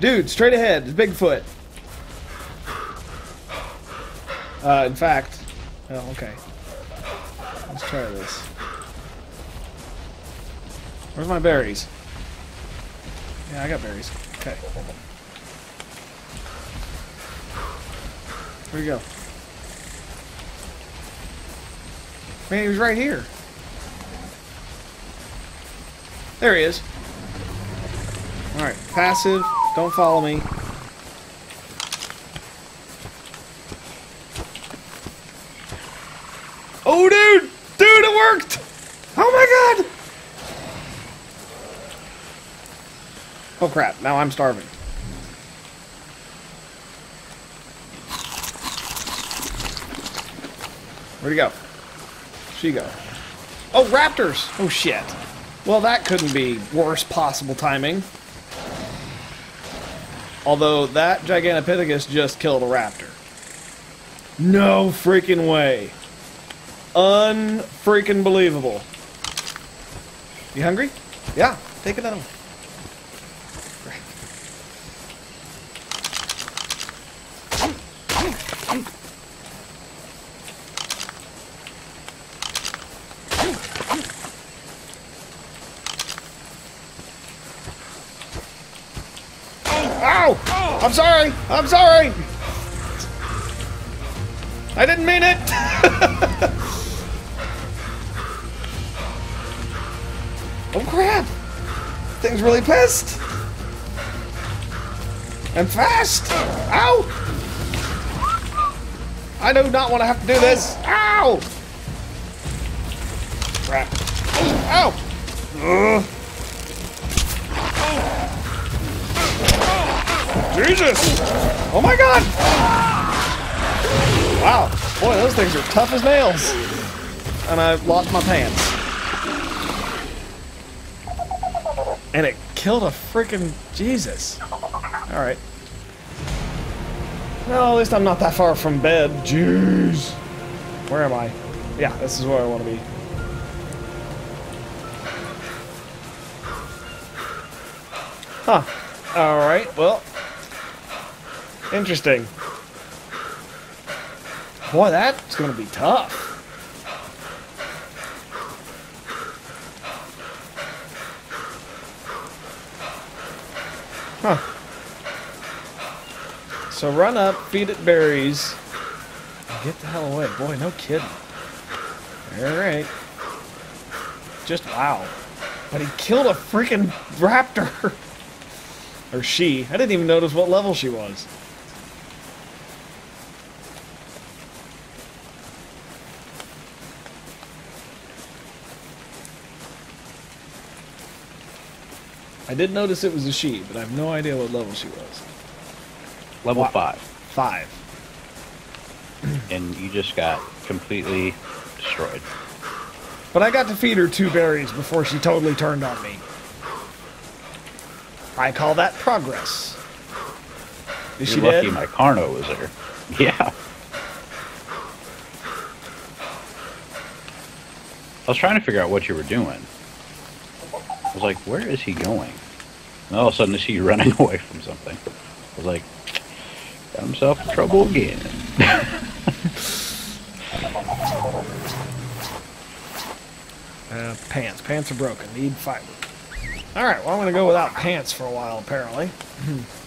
Dude, straight ahead. It's Bigfoot. Uh, in fact... Oh, okay. Let's try this. Where's my berries? Yeah, I got berries. Okay. Where'd he go? Man, he was right here. There he is. Alright, passive. Don't follow me. Oh, dude! Dude, it worked! Oh my god! Oh crap, now I'm starving. Where'd he go? She go. Oh, raptors! Oh shit. Well, that couldn't be worst possible timing. Although that Gigantopithecus just killed a raptor. No freaking way. Unfreaking believable. You hungry? Yeah, take another one. Ow! I'm sorry! I'm sorry! I didn't mean it! oh crap! Thing's really pissed! And fast! Ow! I do not want to have to do this! Ow! Crap. Ow! Ugh. Jesus! Oh my god! Wow. Boy, those things are tough as nails. And I lost my pants. And it killed a freaking Jesus. Alright. Well, at least I'm not that far from bed. Jeez. Where am I? Yeah, this is where I want to be. Huh. Alright, well. Interesting. Boy, that's going to be tough. Huh. So run up, feed it berries, and get the hell away. Boy, no kidding. Alright. Just wow. But he killed a freaking raptor. or she. I didn't even notice what level she was. I did notice it was a she, but I have no idea what level she was. Level five, Five. and you just got completely destroyed. But I got to feed her two berries before she totally turned on me. I call that progress. Is You're she lucky dead? my Carno was there. Yeah. I was trying to figure out what you were doing. I was like, where is he going? And all of a sudden I see you running away from something. I was like, got himself in trouble again. Uh, pants. Pants are broken. Need fiber. Alright, well, I'm going to go without pants for a while, apparently.